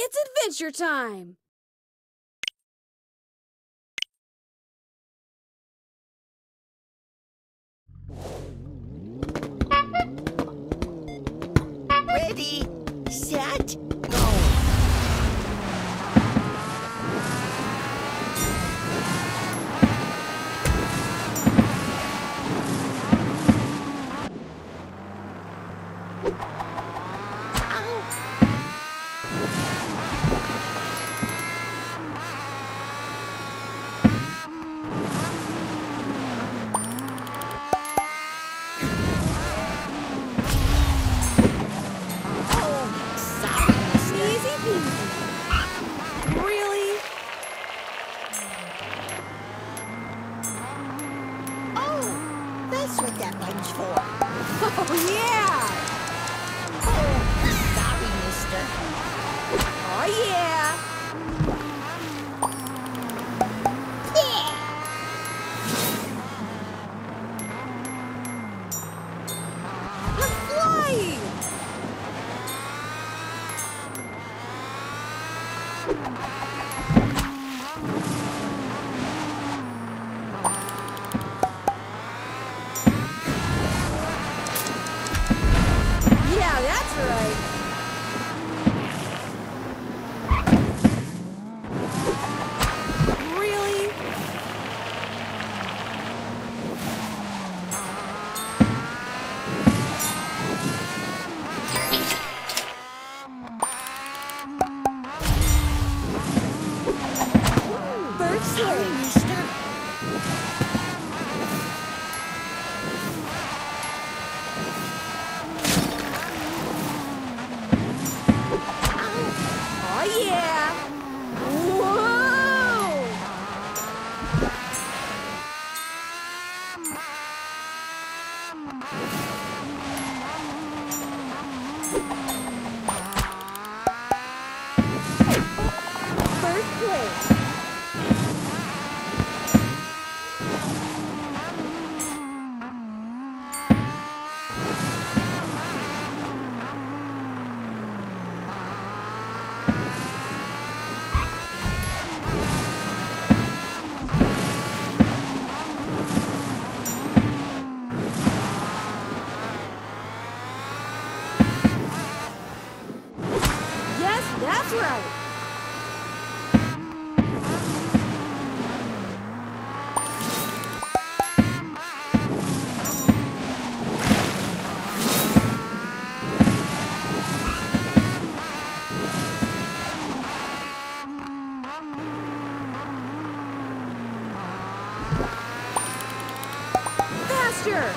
It's adventure time! Ready, what that for. Oh, yeah! Oh, sorry, mister. Oh, yeah! Right. Faster!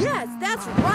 Yes, that's right.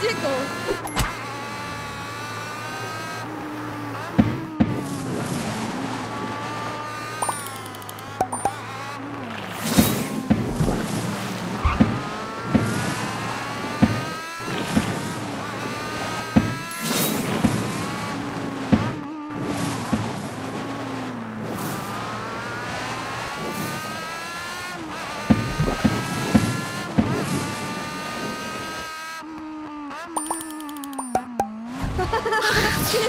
結 構